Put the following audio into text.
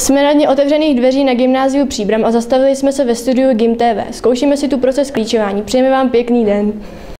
Jsme na dně otevřených dveří na gymnáziu Příbram a zastavili jsme se ve studiu GymTV. Zkoušíme si tu proces klíčování. Přejeme vám pěkný den.